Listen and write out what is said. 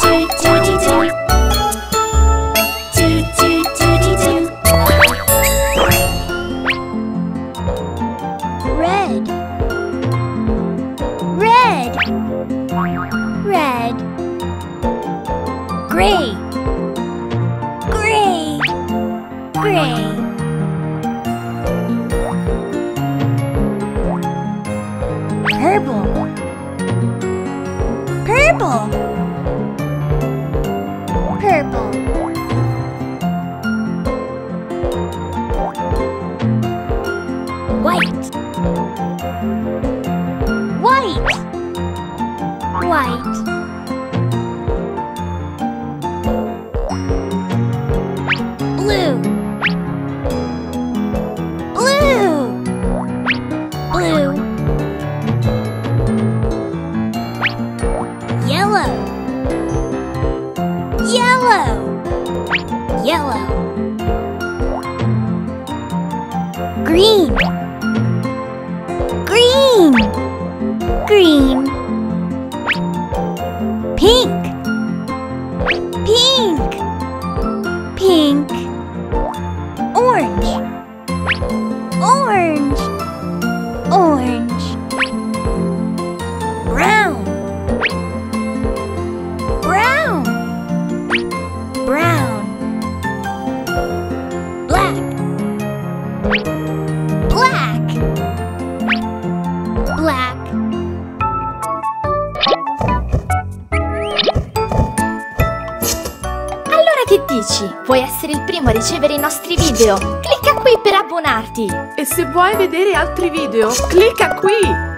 Toot toot red. Red. Red. Gray. Gray. Gray. Purple. Purple. Purple. White. White. White. Blue. Blue. Blue. Yellow. Yellow. Yellow. Green green green. Pink. amici! Vuoi essere il primo a ricevere i nostri video? Clicca qui per abbonarti! E se vuoi vedere altri video, clicca qui!